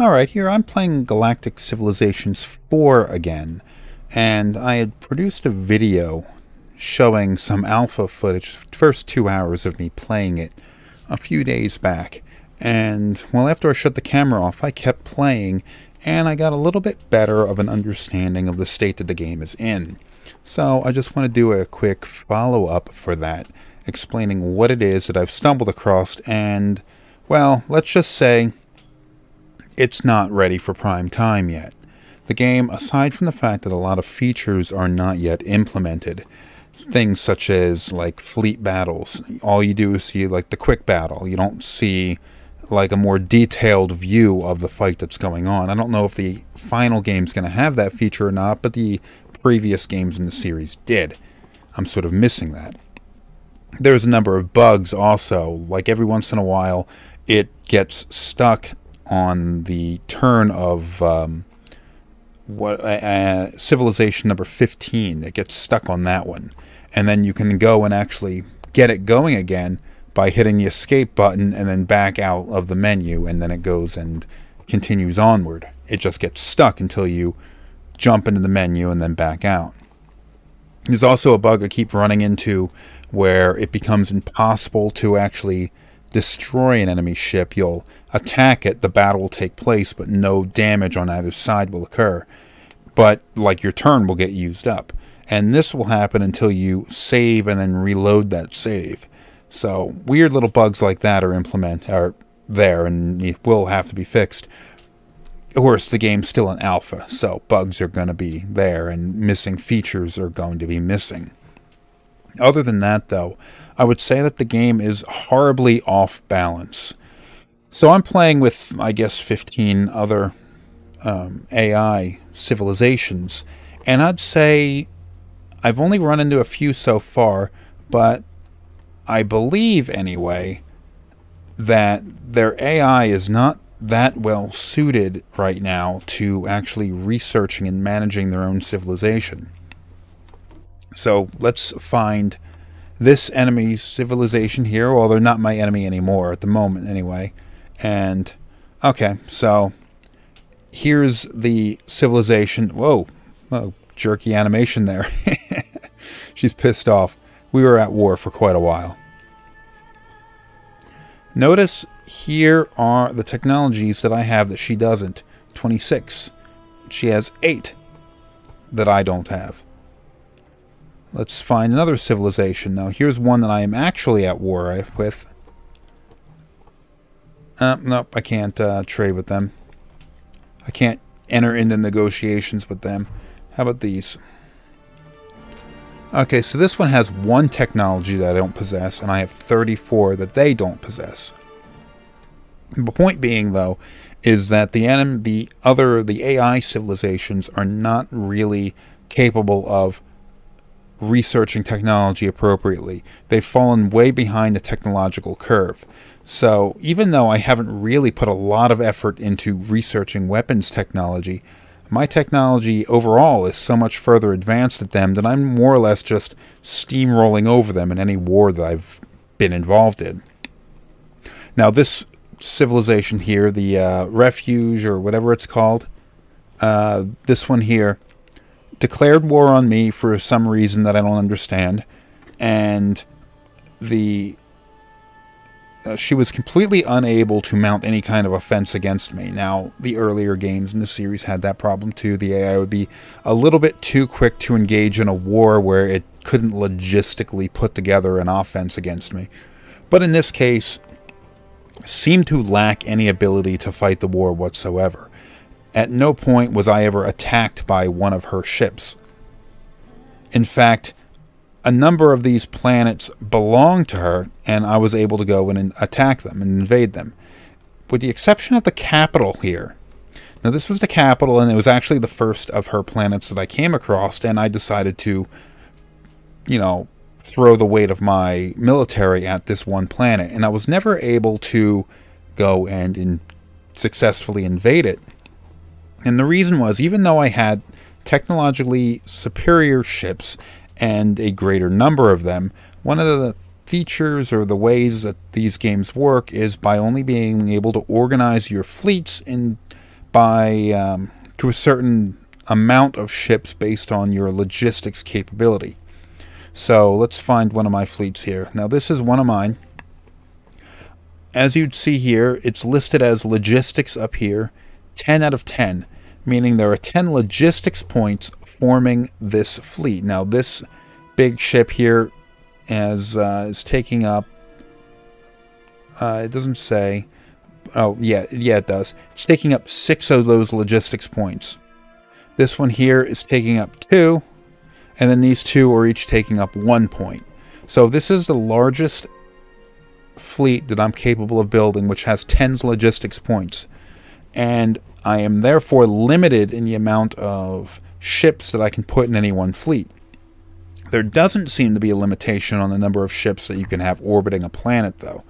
Alright, here I'm playing Galactic Civilizations 4 again, and I had produced a video showing some alpha footage, first two hours of me playing it, a few days back. And, well, after I shut the camera off, I kept playing, and I got a little bit better of an understanding of the state that the game is in. So I just want to do a quick follow-up for that, explaining what it is that I've stumbled across, and, well, let's just say it's not ready for prime time yet. The game, aside from the fact that a lot of features are not yet implemented, things such as like fleet battles, all you do is see like the quick battle. You don't see like a more detailed view of the fight that's going on. I don't know if the final game's going to have that feature or not, but the previous games in the series did. I'm sort of missing that. There's a number of bugs also, like every once in a while it gets stuck on the turn of um, what uh, uh, civilization number 15 it gets stuck on that one. And then you can go and actually get it going again by hitting the escape button and then back out of the menu and then it goes and continues onward. It just gets stuck until you jump into the menu and then back out. There's also a bug i keep running into where it becomes impossible to actually destroy an enemy ship, you'll attack it, the battle will take place, but no damage on either side will occur. But, like, your turn will get used up. And this will happen until you save and then reload that save. So, weird little bugs like that are implement are there and it will have to be fixed. Of course, the game's still in alpha, so bugs are going to be there and missing features are going to be missing. Other than that, though, I would say that the game is horribly off balance. So I'm playing with, I guess, 15 other um, AI civilizations, and I'd say I've only run into a few so far, but I believe, anyway, that their AI is not that well suited right now to actually researching and managing their own civilization. So let's find this enemy civilization here. Well, they're not my enemy anymore at the moment, anyway. And, okay, so here's the civilization. Whoa, whoa jerky animation there. She's pissed off. We were at war for quite a while. Notice here are the technologies that I have that she doesn't. 26. She has 8 that I don't have. Let's find another civilization. Now, here's one that I am actually at war with. Uh, nope, I can't uh, trade with them. I can't enter into negotiations with them. How about these? Okay, so this one has one technology that I don't possess, and I have 34 that they don't possess. The point being, though, is that the the other, the AI civilizations are not really capable of researching technology appropriately. They've fallen way behind the technological curve. So even though I haven't really put a lot of effort into researching weapons technology, my technology overall is so much further advanced at them that I'm more or less just steamrolling over them in any war that I've been involved in. Now this civilization here, the uh, refuge or whatever it's called, uh, this one here, declared war on me for some reason that I don't understand, and the uh, she was completely unable to mount any kind of offense against me. Now, the earlier games in the series had that problem too. The AI would be a little bit too quick to engage in a war where it couldn't logistically put together an offense against me. But in this case, seemed to lack any ability to fight the war whatsoever. At no point was I ever attacked by one of her ships. In fact, a number of these planets belonged to her, and I was able to go and attack them and invade them. With the exception of the capital here. Now, this was the capital, and it was actually the first of her planets that I came across, and I decided to, you know, throw the weight of my military at this one planet. And I was never able to go and in successfully invade it and the reason was, even though I had technologically superior ships and a greater number of them, one of the features or the ways that these games work is by only being able to organize your fleets in by um, to a certain amount of ships based on your logistics capability. So let's find one of my fleets here. Now this is one of mine. As you'd see here, it's listed as logistics up here, 10 out of 10, meaning there are 10 logistics points forming this fleet. Now this big ship here is, uh, is taking up. Uh, it doesn't say. Oh yeah, yeah it does. It's taking up six of those logistics points. This one here is taking up two, and then these two are each taking up one point. So this is the largest fleet that I'm capable of building, which has 10 logistics points. And I am therefore limited in the amount of ships that I can put in any one fleet. There doesn't seem to be a limitation on the number of ships that you can have orbiting a planet, though.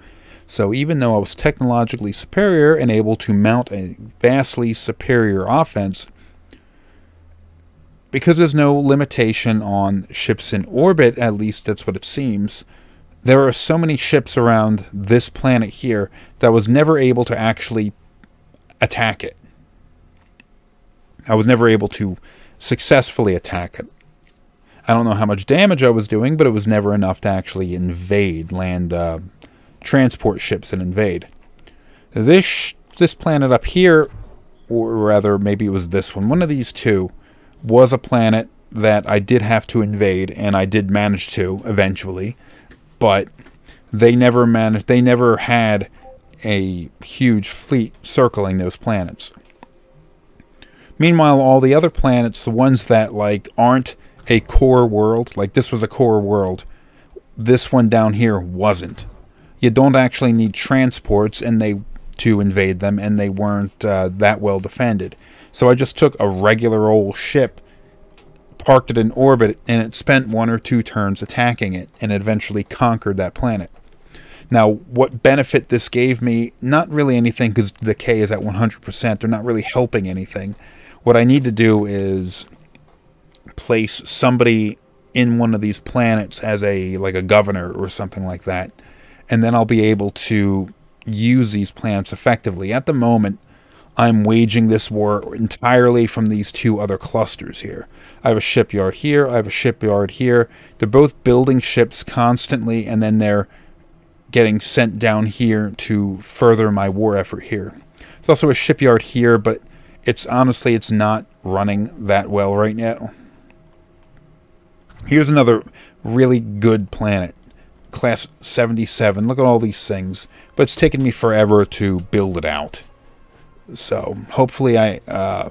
So even though I was technologically superior and able to mount a vastly superior offense, because there's no limitation on ships in orbit, at least that's what it seems, there are so many ships around this planet here that was never able to actually attack it. I was never able to successfully attack it. I don't know how much damage I was doing, but it was never enough to actually invade, land uh, transport ships and invade. This this planet up here, or rather maybe it was this one, one of these two, was a planet that I did have to invade, and I did manage to eventually, but they never managed. They never had a huge fleet circling those planets. Meanwhile, all the other planets, the ones that like aren't a core world, like this was a core world, this one down here wasn't. You don't actually need transports and they to invade them, and they weren't uh, that well defended. So I just took a regular old ship, parked it in orbit, and it spent one or two turns attacking it, and eventually conquered that planet. Now, what benefit this gave me? Not really anything, because the K is at 100%. They're not really helping anything. What I need to do is place somebody in one of these planets as a like a governor or something like that and then I'll be able to use these planets effectively. At the moment, I'm waging this war entirely from these two other clusters here. I have a shipyard here, I have a shipyard here. They're both building ships constantly and then they're getting sent down here to further my war effort here. There's also a shipyard here, but it's honestly it's not running that well right now. Here's another really good planet. Class 77. Look at all these things. But it's taken me forever to build it out. So hopefully I... Uh,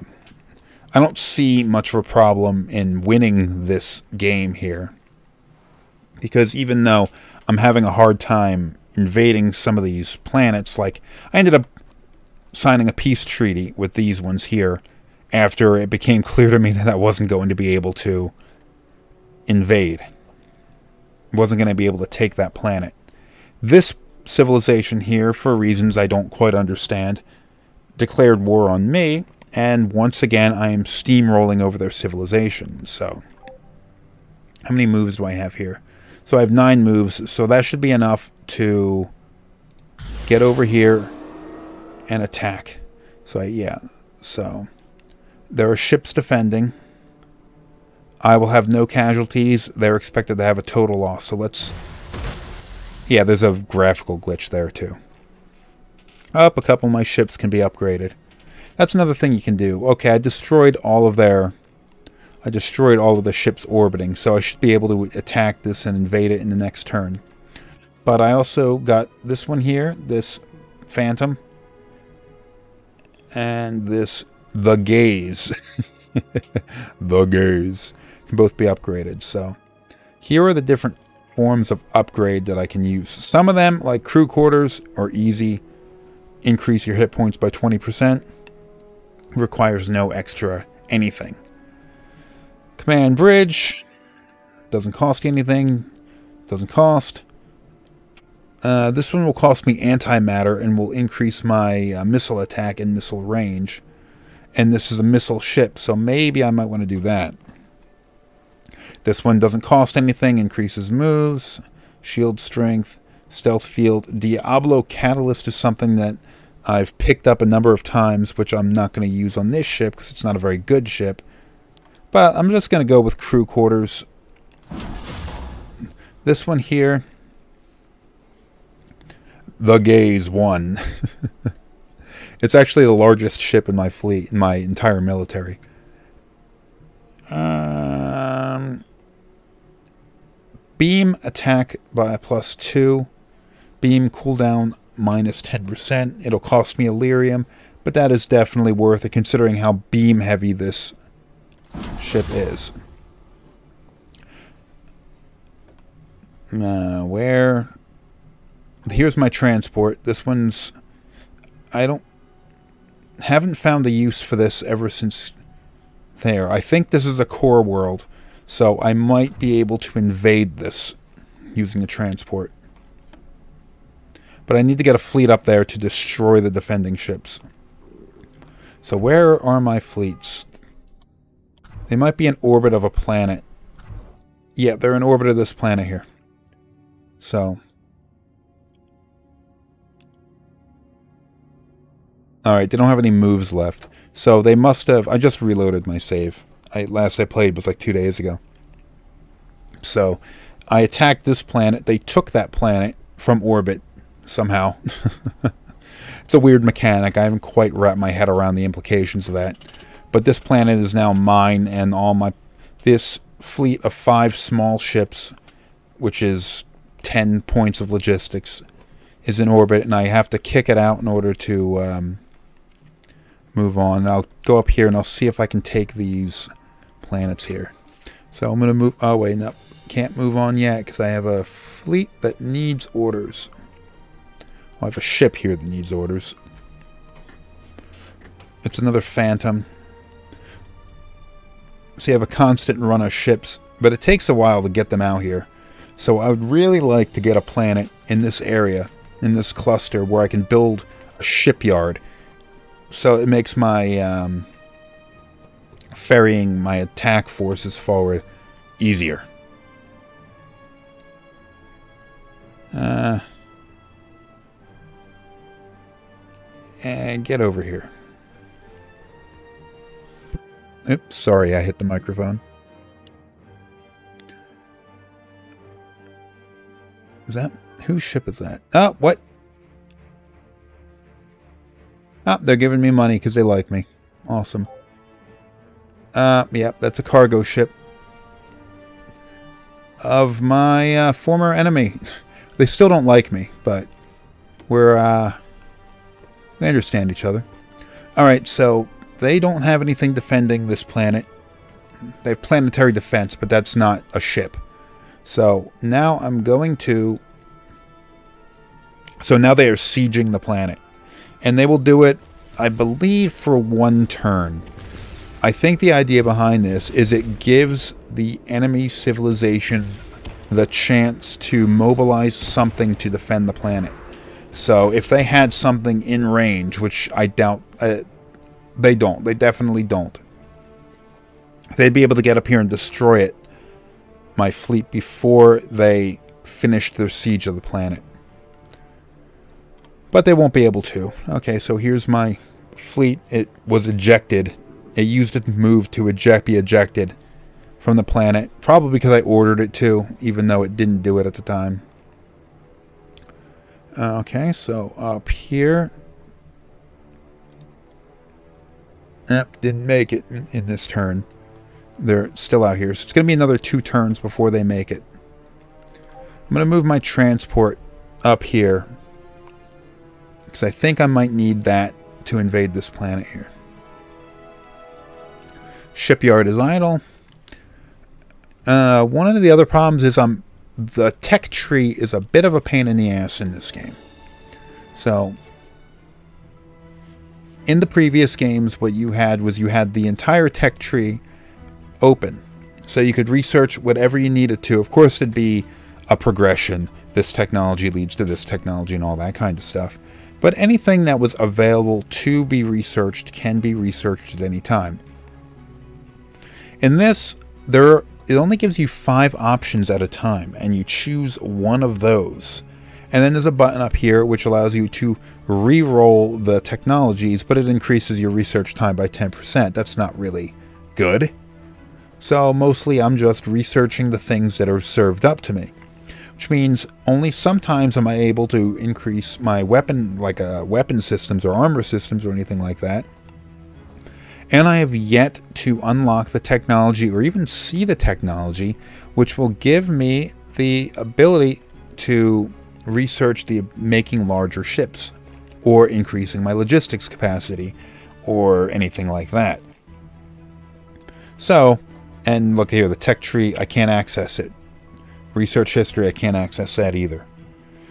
I don't see much of a problem in winning this game here. Because even though I'm having a hard time invading some of these planets, like I ended up signing a peace treaty with these ones here after it became clear to me that I wasn't going to be able to invade. Wasn't going to be able to take that planet. This civilization here, for reasons I don't quite understand, declared war on me, and once again I am steamrolling over their civilization. So, how many moves do I have here? So I have nine moves, so that should be enough to get over here and attack. So I, yeah, so there are ships defending. I will have no casualties. They're expected to have a total loss. So let's... Yeah, there's a graphical glitch there too. Up, a couple of my ships can be upgraded. That's another thing you can do. Okay, I destroyed all of their... I destroyed all of the ships orbiting, so I should be able to attack this and invade it in the next turn. But I also got this one here, this Phantom, and this The Gaze. the Gaze can both be upgraded. So here are the different forms of upgrade that I can use. Some of them, like crew quarters, are easy. Increase your hit points by 20%. Requires no extra anything. Command bridge. Doesn't cost anything. Doesn't cost. Uh, this one will cost me antimatter and will increase my uh, missile attack and missile range. And this is a missile ship, so maybe I might want to do that. This one doesn't cost anything, increases moves, shield strength, stealth field. Diablo Catalyst is something that I've picked up a number of times, which I'm not going to use on this ship because it's not a very good ship. But I'm just going to go with crew quarters. This one here, the Gaze 1. it's actually the largest ship in my fleet, in my entire military. Um, beam attack by plus 2. Beam cooldown minus 10%. It'll cost me Elerium, but that is definitely worth it considering how beam heavy this ship is. Uh, where? Here's my transport. This one's... I don't... Haven't found the use for this ever since there. I think this is a core world, so I might be able to invade this using a transport. But I need to get a fleet up there to destroy the defending ships. So where are my fleets? They might be in orbit of a planet. Yeah, they're in orbit of this planet here. So. Alright, they don't have any moves left. So they must have... I just reloaded my save. I, last I played was like two days ago. So I attacked this planet. They took that planet from orbit somehow. it's a weird mechanic. I haven't quite wrapped my head around the implications of that. But this planet is now mine, and all my this fleet of five small ships, which is ten points of logistics, is in orbit, and I have to kick it out in order to um, move on. I'll go up here and I'll see if I can take these planets here. So I'm going to move. Oh wait, no, can't move on yet because I have a fleet that needs orders. I have a ship here that needs orders. It's another Phantom. So you have a constant run of ships, but it takes a while to get them out here. So I would really like to get a planet in this area, in this cluster, where I can build a shipyard. So it makes my um, ferrying my attack forces forward easier. Uh, And get over here. Oops, sorry, I hit the microphone. Is that... Whose ship is that? Oh, what? Oh, they're giving me money because they like me. Awesome. Uh, yeah, that's a cargo ship. Of my uh, former enemy. they still don't like me, but we're, uh, we understand each other. Alright, so they don't have anything defending this planet. They have planetary defense, but that's not a ship. So now I'm going to... So now they are sieging the planet. And they will do it, I believe, for one turn. I think the idea behind this is it gives the enemy civilization the chance to mobilize something to defend the planet. So if they had something in range, which I doubt, uh, they don't. They definitely don't. They'd be able to get up here and destroy it, my fleet, before they finished their siege of the planet. But they won't be able to. Okay, so here's my fleet. It was ejected. It used its move to eject, be ejected from the planet. Probably because I ordered it to, even though it didn't do it at the time. Uh, okay, so up here. Yep, didn't make it in this turn. They're still out here. So it's going to be another two turns before they make it. I'm going to move my transport up here. Because I think I might need that to invade this planet here. Shipyard is idle. Uh, one of the other problems is I'm the tech tree is a bit of a pain in the ass in this game. So, in the previous games, what you had was you had the entire tech tree open. So you could research whatever you needed to. Of course, it'd be a progression. This technology leads to this technology and all that kind of stuff. But anything that was available to be researched can be researched at any time. In this, there it only gives you five options at a time, and you choose one of those. And then there's a button up here which allows you to re-roll the technologies, but it increases your research time by 10%. That's not really good. So mostly I'm just researching the things that are served up to me. Which means only sometimes am I able to increase my weapon, like uh, weapon systems or armor systems or anything like that. And I have yet to unlock the technology or even see the technology which will give me the ability to research the making larger ships or increasing my logistics capacity or anything like that. So, and look here, the tech tree, I can't access it. Research history, I can't access that either.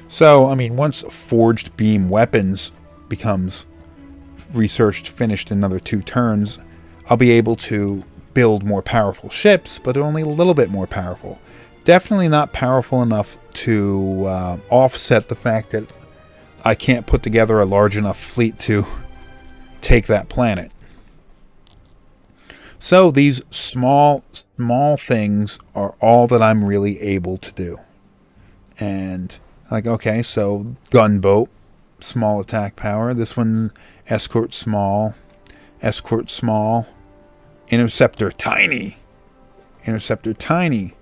So, I mean, once forged beam weapons becomes researched, finished in another two turns, I'll be able to build more powerful ships, but only a little bit more powerful. Definitely not powerful enough to uh, offset the fact that I can't put together a large enough fleet to take that planet. So these small, small things are all that I'm really able to do. And like, okay, so gunboat, small attack power. This one, escort small, escort small, interceptor tiny, interceptor tiny,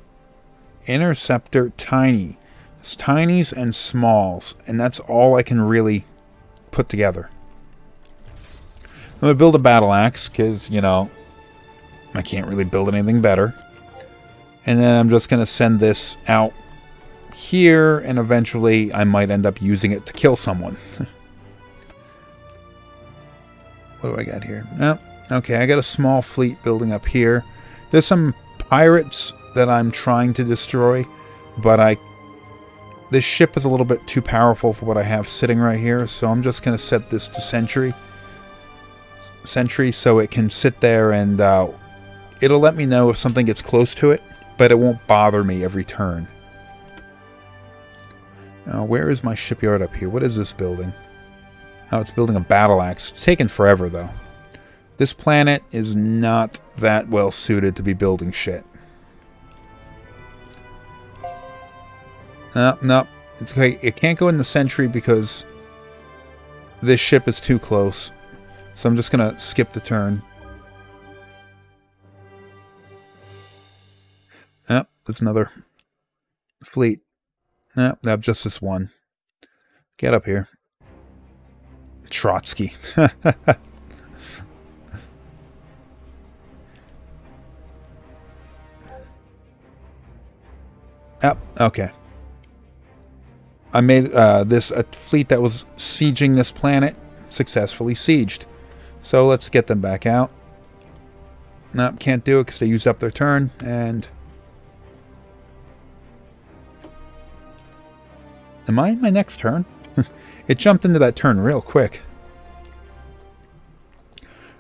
interceptor tiny. It's tinies and smalls, and that's all I can really put together. I'm going to build a battle axe, because, you know, I can't really build anything better. And then I'm just going to send this out here, and eventually I might end up using it to kill someone. what do I got here? Oh, okay, I got a small fleet building up here. There's some pirates that I'm trying to destroy, but I this ship is a little bit too powerful for what I have sitting right here, so I'm just going to set this to Sentry. Sentry so it can sit there and uh, it'll let me know if something gets close to it, but it won't bother me every turn. Now, where is my shipyard up here? What is this building? Oh, it's building a battle axe. It's taken forever, though. This planet is not that well suited to be building shit. No, no. It's okay. It can't go in the Sentry because this ship is too close. So I'm just going to skip the turn. Yep, there's another fleet. Yep, have just this one. Get up here. Trotsky. Yep, okay. I made uh, this a fleet that was sieging this planet successfully sieged. So let's get them back out. Nope, can't do it because they used up their turn. And am I in my next turn? it jumped into that turn real quick.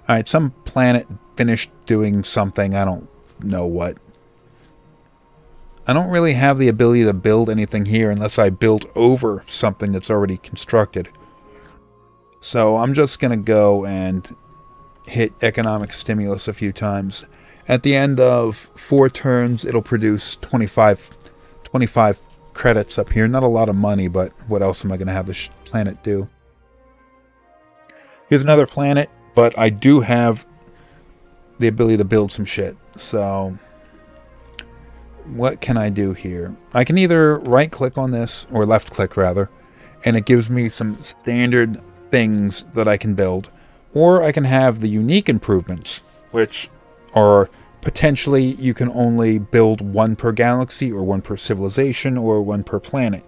All right, some planet finished doing something. I don't know what. I don't really have the ability to build anything here unless I build over something that's already constructed. So I'm just going to go and hit economic stimulus a few times. At the end of four turns, it'll produce 25, 25 credits up here. Not a lot of money, but what else am I going to have this planet do? Here's another planet, but I do have the ability to build some shit. So what can I do here? I can either right click on this, or left click rather, and it gives me some standard things that I can build. Or I can have the unique improvements, which are potentially you can only build one per galaxy, or one per civilization, or one per planet.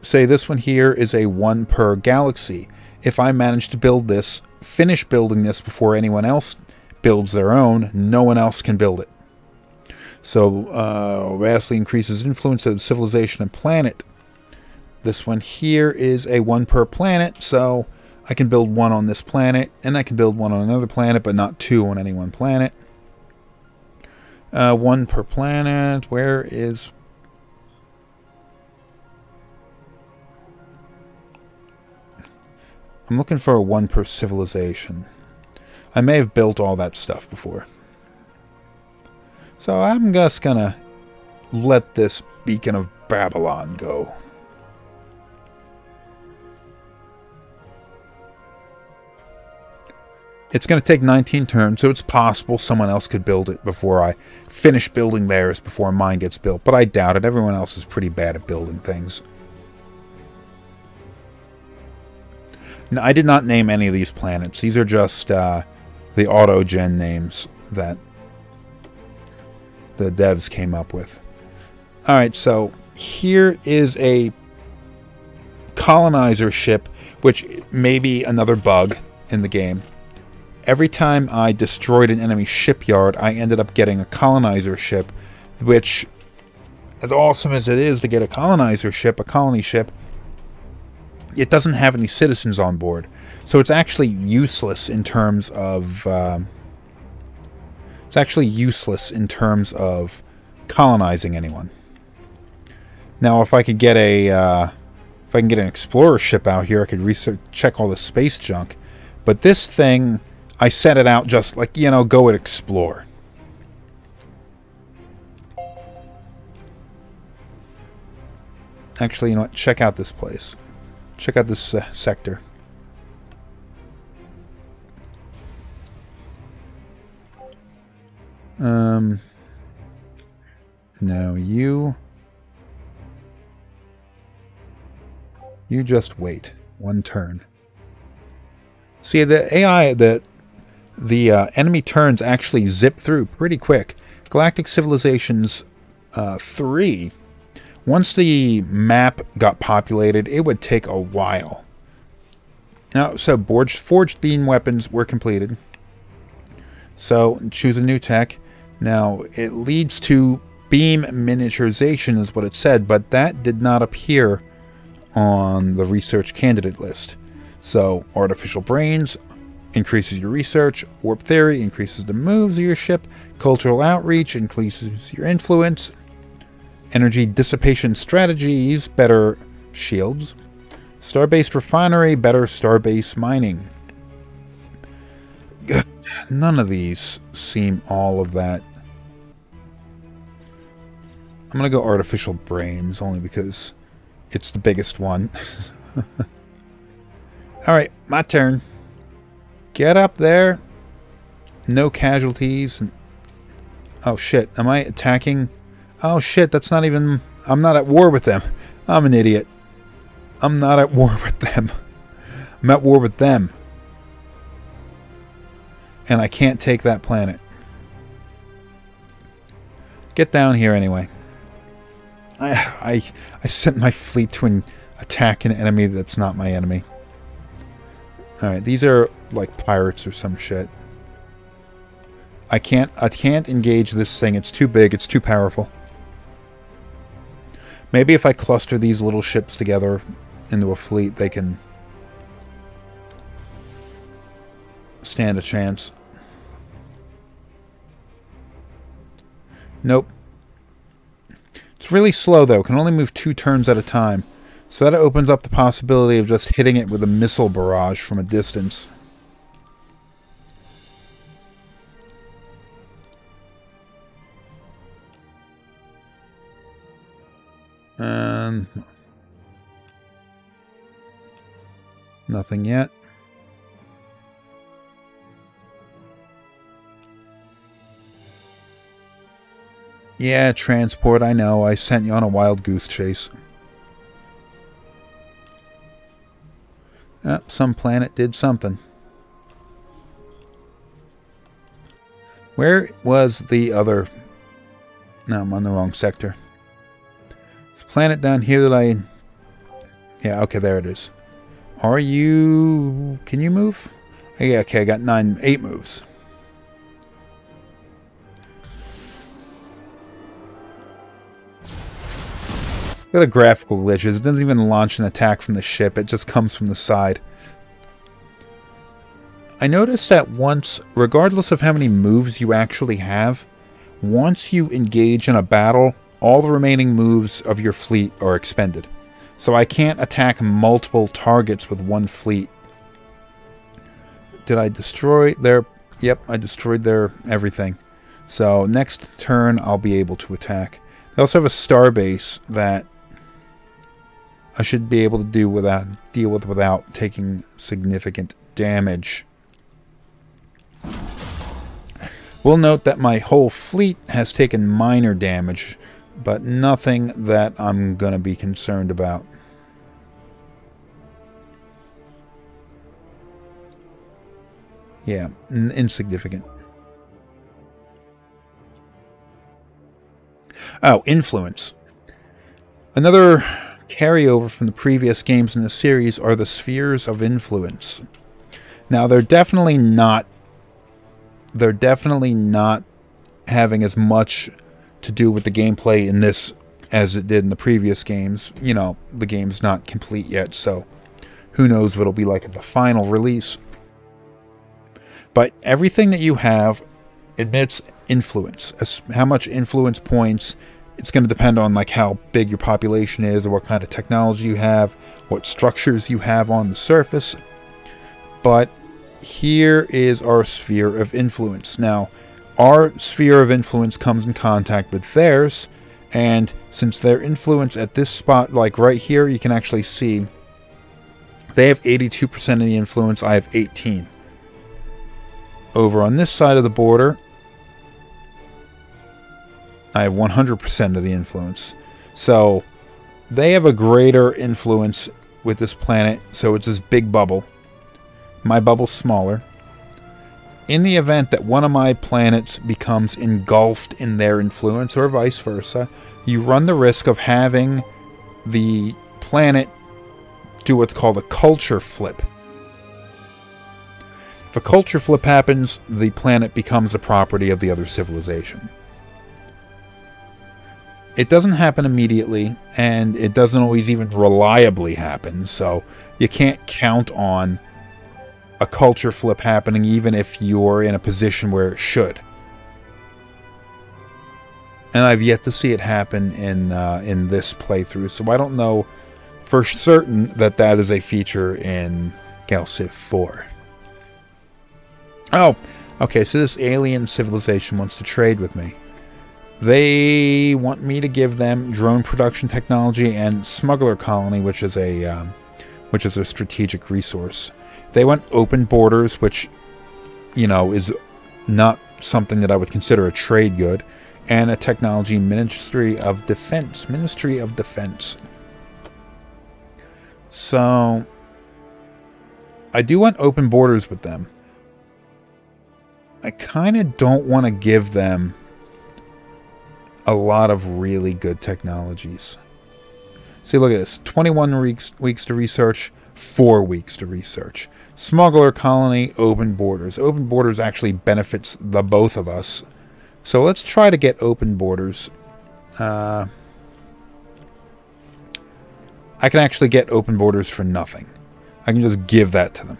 Say this one here is a one per galaxy. If I manage to build this, finish building this before anyone else builds their own, no one else can build it. So uh, vastly increases influence of the civilization and planet. This one here is a one per planet, so I can build one on this planet, and I can build one on another planet, but not two on any one planet. Uh, one per planet. Where is... I'm looking for a one per civilization. I may have built all that stuff before. So I'm just gonna let this beacon of Babylon go? It's going to take 19 turns, so it's possible someone else could build it before I finish building theirs before mine gets built. But I doubt it. Everyone else is pretty bad at building things. Now, I did not name any of these planets. These are just uh, the auto-gen names that the devs came up with. Alright, so here is a colonizer ship, which may be another bug in the game every time I destroyed an enemy shipyard, I ended up getting a colonizer ship, which, as awesome as it is to get a colonizer ship, a colony ship, it doesn't have any citizens on board. So it's actually useless in terms of... Uh, it's actually useless in terms of colonizing anyone. Now, if I could get a... Uh, if I can get an explorer ship out here, I could research, check all the space junk. But this thing I set it out just like, you know, go and explore. Actually, you know what? Check out this place. Check out this uh, sector. Um, no, you... You just wait. One turn. See, the AI, the the uh, enemy turns actually zip through pretty quick. Galactic Civilizations uh, 3, once the map got populated, it would take a while. Now, so forged, forged beam weapons were completed. So choose a new tech. Now, it leads to beam miniaturization is what it said, but that did not appear on the research candidate list. So, artificial brains, increases your research. Warp theory increases the moves of your ship. Cultural outreach increases your influence. Energy dissipation strategies, better shields. Starbase refinery, better starbase mining. None of these seem all of that. I'm going to go artificial brains only because it's the biggest one. Alright, my turn. Get up there. No casualties. Oh shit, am I attacking? Oh shit, that's not even... I'm not at war with them. I'm an idiot. I'm not at war with them. I'm at war with them. And I can't take that planet. Get down here anyway. I, I, I sent my fleet to attack an enemy that's not my enemy. Alright, these are like pirates or some shit. I can't I can't engage this thing. It's too big. It's too powerful. Maybe if I cluster these little ships together into a fleet, they can stand a chance. Nope. It's really slow, though. Can only move two turns at a time. So that opens up the possibility of just hitting it with a missile barrage from a distance. And nothing yet. Yeah, transport, I know. I sent you on a wild goose chase. Uh, some planet did something. Where was the other... No, I'm on the wrong sector. This planet down here that I... Yeah, okay, there it is. Are you... Can you move? Oh, yeah, okay, I got nine, eight moves. At the graphical glitches. It doesn't even launch an attack from the ship. It just comes from the side. I noticed that once, regardless of how many moves you actually have, once you engage in a battle, all the remaining moves of your fleet are expended. So I can't attack multiple targets with one fleet. Did I destroy their... Yep, I destroyed their everything. So next turn, I'll be able to attack. They also have a starbase that I should be able to do without deal with without taking significant damage. We'll note that my whole fleet has taken minor damage, but nothing that I'm going to be concerned about. Yeah, insignificant. Oh, influence. Another carryover from the previous games in the series are the spheres of influence. Now, they're definitely not they're definitely not having as much to do with the gameplay in this as it did in the previous games. You know, the game's not complete yet, so who knows what it'll be like at the final release. But everything that you have admits influence. How much influence points, it's going to depend on like how big your population is or what kind of technology you have, what structures you have on the surface. But here is our sphere of influence. Now, our sphere of influence comes in contact with theirs, and since their influence at this spot, like right here, you can actually see they have 82% of the influence, I have 18. Over on this side of the border, I have 100% of the influence. So they have a greater influence with this planet, so it's this big bubble. My bubble's smaller. In the event that one of my planets becomes engulfed in their influence, or vice versa, you run the risk of having the planet do what's called a culture flip. If a culture flip happens, the planet becomes a property of the other civilization. It doesn't happen immediately, and it doesn't always even reliably happen, so you can't count on a culture flip happening even if you're in a position where it should. And I've yet to see it happen in uh, in this playthrough, so I don't know for certain that that is a feature in Civ 4. Oh, okay, so this alien civilization wants to trade with me. They want me to give them drone production technology and smuggler colony, which is a um, which is a strategic resource. They want open borders, which you know is not something that I would consider a trade good, and a technology ministry of defense. Ministry of Defense. So I do want open borders with them. I kind of don't want to give them a lot of really good technologies. See, look at this 21 weeks, weeks to research, 4 weeks to research. Smuggler colony, open borders. Open borders actually benefits the both of us. So let's try to get open borders. Uh, I can actually get open borders for nothing. I can just give that to them.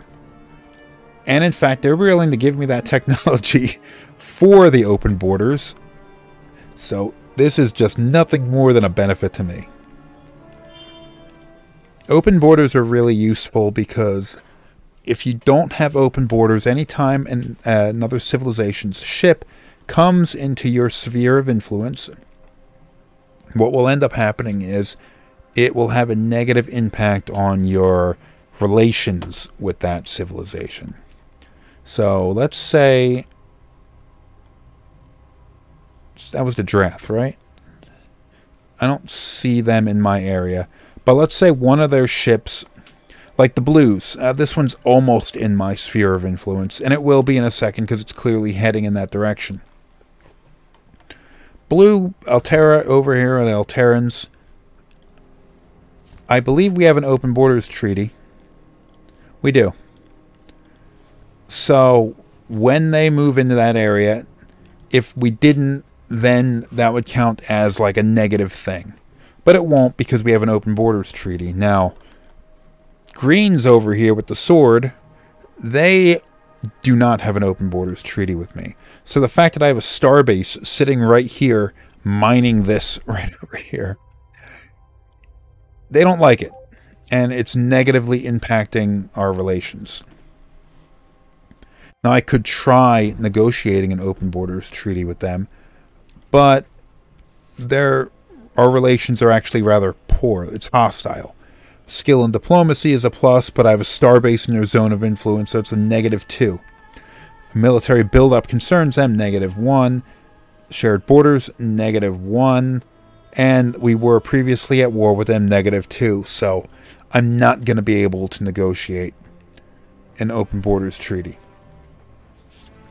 And in fact, they're willing to give me that technology for the open borders. So this is just nothing more than a benefit to me. Open borders are really useful because if you don't have open borders, anytime an, uh, another civilization's ship comes into your sphere of influence, what will end up happening is it will have a negative impact on your relations with that civilization. So let's say that was the Drath, right? I don't see them in my area. But let's say one of their ships, like the Blues, uh, this one's almost in my sphere of influence, and it will be in a second because it's clearly heading in that direction. Blue, Altera over here and Altarians. I believe we have an open borders treaty. We do. So when they move into that area, if we didn't, then that would count as like a negative thing. But it won't because we have an open borders treaty. Now, Greens over here with the sword, they do not have an open borders treaty with me. So the fact that I have a starbase sitting right here, mining this right over here, they don't like it. And it's negatively impacting our relations. Now, I could try negotiating an open borders treaty with them, but their our relations are actually rather poor. It's hostile. Skill and diplomacy is a plus, but I have a star base in their zone of influence, so it's a negative 2. Military buildup concerns them, negative 1. Shared borders, negative 1. And we were previously at war with them, negative 2. So I'm not going to be able to negotiate an open borders treaty.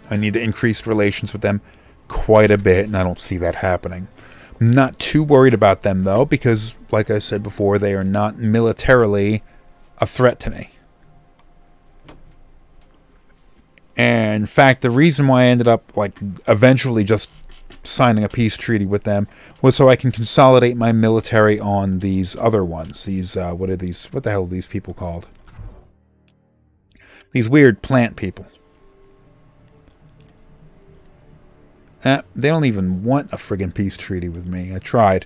I need to increase relations with them quite a bit, and I don't see that happening. I'm not too worried about them, though, because, like I said before, they are not militarily a threat to me. And in fact, the reason why I ended up, like, eventually just signing a peace treaty with them was so I can consolidate my military on these other ones. These, uh, what are these, what the hell are these people called? These weird plant people. Eh, they don't even want a friggin' peace treaty with me. I tried.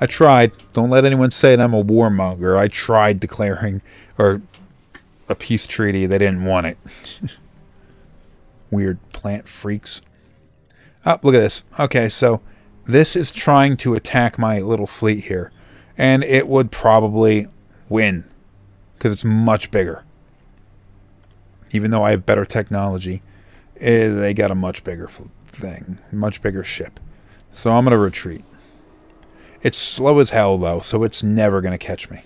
I tried. Don't let anyone say that I'm a warmonger. I tried declaring or a peace treaty. They didn't want it. Weird plant freaks. Oh, look at this. Okay, so this is trying to attack my little fleet here. And it would probably win. Because it's much bigger. Even though I have better technology, eh, they got a much bigger thing. Much bigger ship. So I'm going to retreat. It's slow as hell, though, so it's never going to catch me.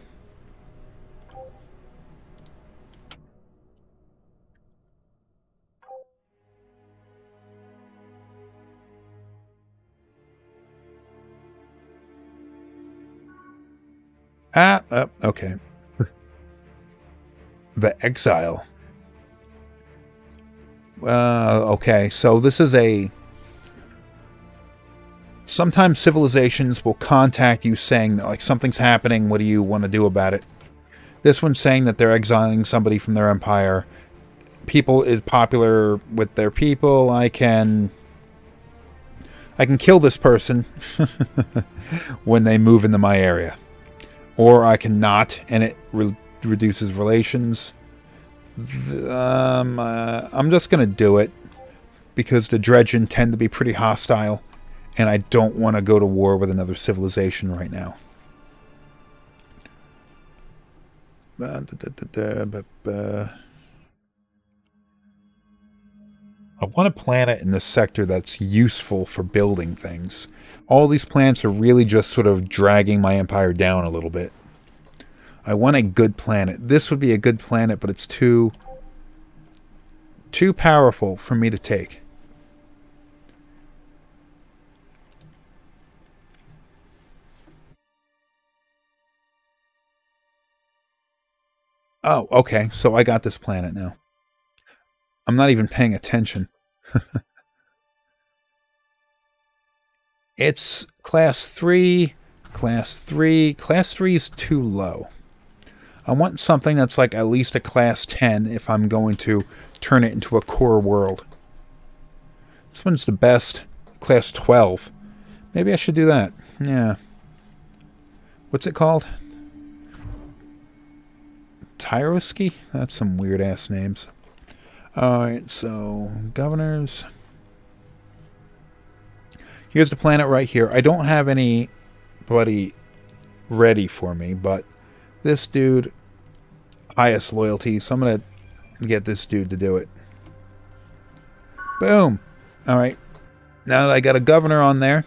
Ah, uh, okay. the exile. Uh, okay, so this is a. Sometimes civilizations will contact you saying that, like, something's happening, what do you want to do about it? This one's saying that they're exiling somebody from their empire. People is popular with their people. I can. I can kill this person when they move into my area or I can not, and it re reduces relations. Um, uh, I'm just going to do it because the Drengin tend to be pretty hostile, and I don't want to go to war with another civilization right now. I want a planet in the sector that's useful for building things. All these planets are really just sort of dragging my empire down a little bit. I want a good planet. This would be a good planet, but it's too too powerful for me to take. Oh, okay. So I got this planet now. I'm not even paying attention. it's class 3, class 3. Class 3 is too low. I want something that's like at least a class 10 if I'm going to turn it into a core world. This one's the best. Class 12. Maybe I should do that. Yeah. What's it called? Tyroski? That's some weird ass names. Alright, so governors. Here's the planet right here. I don't have anybody ready for me, but this dude, highest loyalty, so I'm going to get this dude to do it. Boom. Alright. Now that I got a governor on there,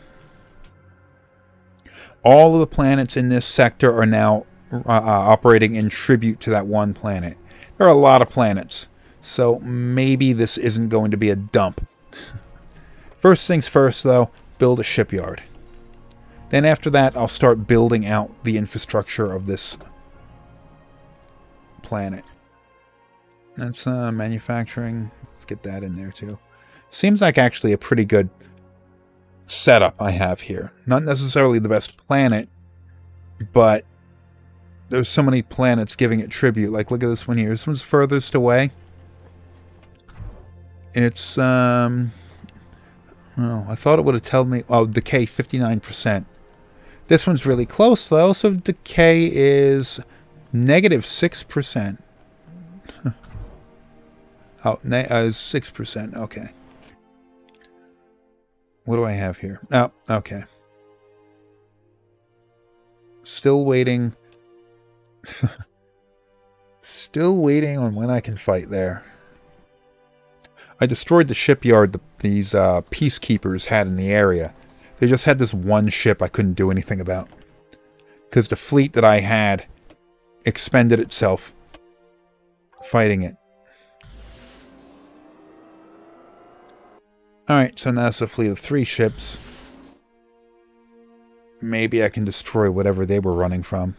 all of the planets in this sector are now uh, uh operating in tribute to that one planet. There are a lot of planets. So maybe this isn't going to be a dump. First things first, though, build a shipyard. Then after that, I'll start building out the infrastructure of this planet. That's uh, manufacturing. Let's get that in there too. Seems like actually a pretty good setup I have here. Not necessarily the best planet, but there's so many planets giving it tribute. Like, look at this one here. This one's furthest away. It's, um... Oh, I thought it would have told me... Oh, decay 59%. This one's really close, though, so decay is negative 6%. oh, uh, 6%. Okay. What do I have here? Oh, okay. Still waiting. Still waiting on when I can fight there. I destroyed the shipyard the, these uh, peacekeepers had in the area. They just had this one ship I couldn't do anything about. Because the fleet that I had expended itself fighting it. Alright, so now it's a fleet of three ships. Maybe I can destroy whatever they were running from.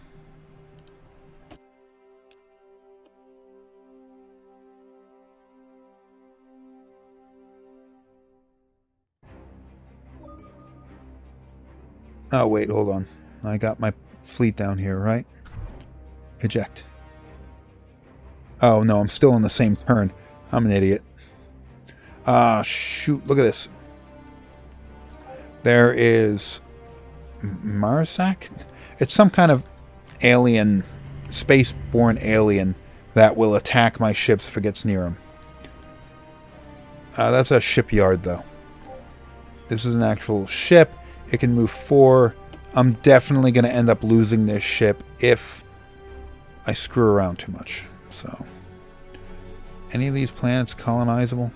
Oh, wait, hold on. I got my fleet down here, right? Eject. Oh, no, I'm still on the same turn. I'm an idiot. Ah, shoot, look at this. There is... Marasak? It's some kind of alien, space-born alien that will attack my ships if it gets near them. Uh, that's a shipyard, though. This is an actual ship. It can move four. I'm definitely going to end up losing this ship if I screw around too much. So, any of these planets colonizable?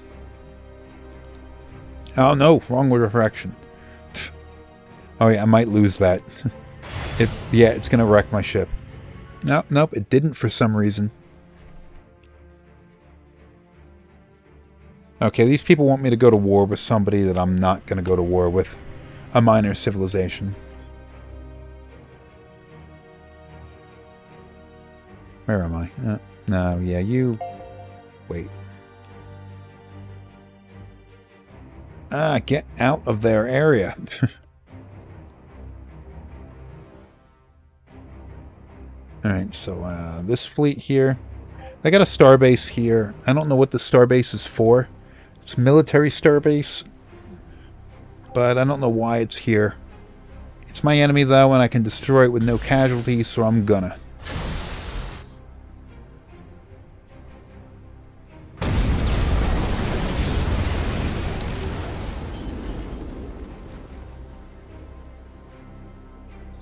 Oh no, wrong direction. Oh yeah, I might lose that. it yeah, it's gonna wreck my ship. Nope, nope, it didn't for some reason. Okay, these people want me to go to war with somebody that I'm not gonna go to war with a minor civilization. Where am I? Uh, no, yeah, you... Wait. Ah, get out of their area. Alright, so uh, this fleet here. I got a starbase here. I don't know what the starbase is for. It's military starbase but I don't know why it's here. It's my enemy though, and I can destroy it with no casualties, so I'm gonna.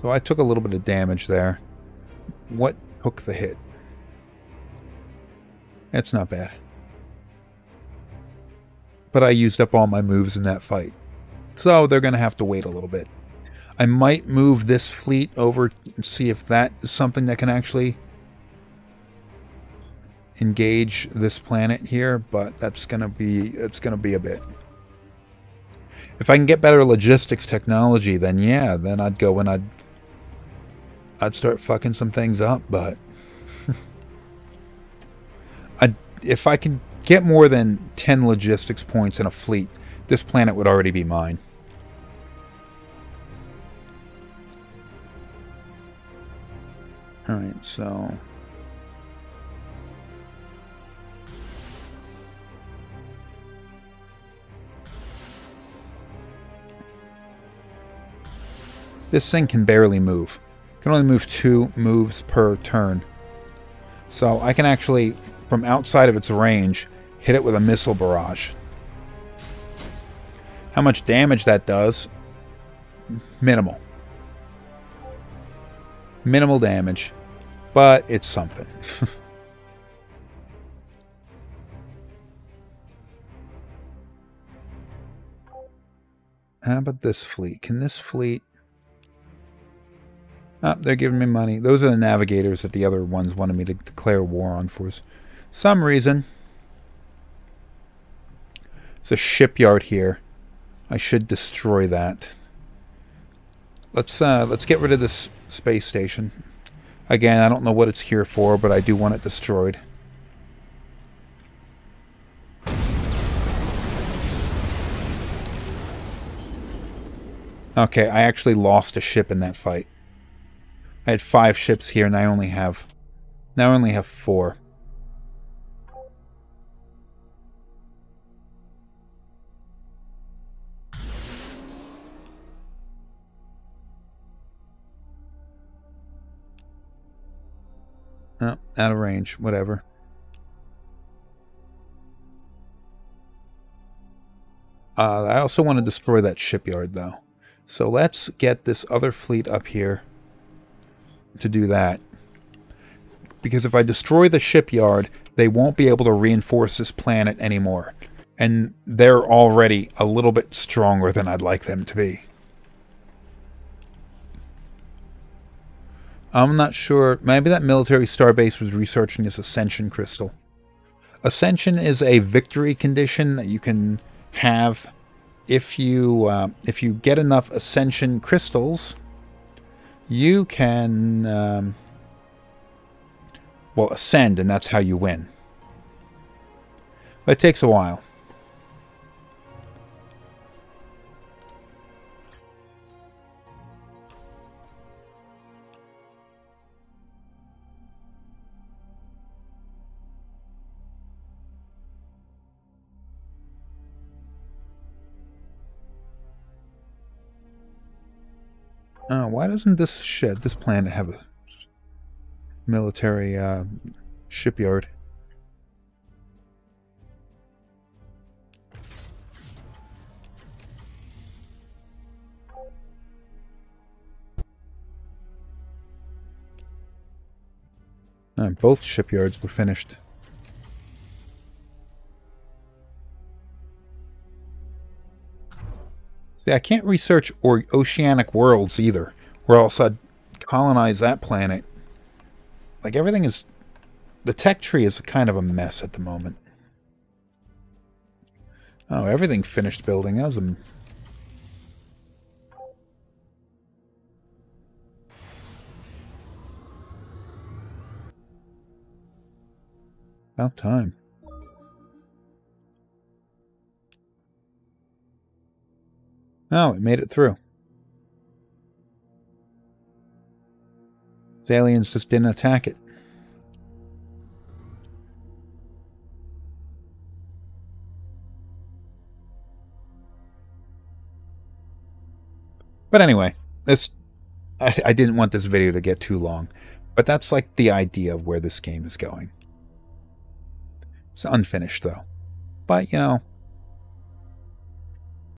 So I took a little bit of damage there. What took the hit? That's not bad. But I used up all my moves in that fight. So they're going to have to wait a little bit. I might move this fleet over and see if that is something that can actually engage this planet here, but that's going to be it's going to be a bit. If I can get better logistics technology, then yeah, then I'd go and I'd I'd start fucking some things up, but I if I can get more than 10 logistics points in a fleet, this planet would already be mine. Alright, so... This thing can barely move. Can only move two moves per turn. So I can actually, from outside of its range, hit it with a missile barrage. How much damage that does? Minimal. Minimal damage but it's something. How about this fleet? Can this fleet... Oh, they're giving me money. Those are the navigators that the other ones wanted me to declare war on for some reason. It's a shipyard here. I should destroy that. Let's uh, let's get rid of this space station. Again, I don't know what it's here for, but I do want it destroyed. Okay, I actually lost a ship in that fight. I had five ships here, and I only have... Now I only have four. Oh, out of range. Whatever. Uh, I also want to destroy that shipyard, though. So let's get this other fleet up here to do that. because if I destroy the shipyard, they won't be able to reinforce this planet anymore. And they're already a little bit stronger than I'd like them to be. I'm not sure. Maybe that military starbase was researching this Ascension crystal. Ascension is a victory condition that you can have if you uh, if you get enough Ascension crystals. You can um, well ascend, and that's how you win. But it takes a while. Uh, why doesn't this shed, this planet, have a military uh, shipyard? Uh, both shipyards were finished. I can't research or oceanic worlds either, or else I'd colonize that planet. Like everything is, the tech tree is kind of a mess at the moment. Oh, everything finished building. That was a About time. Oh, it made it through. The aliens just didn't attack it. But anyway, this I, I, didn't want this video to get too long, but that's like the idea of where this game is going. It's unfinished though. But you know,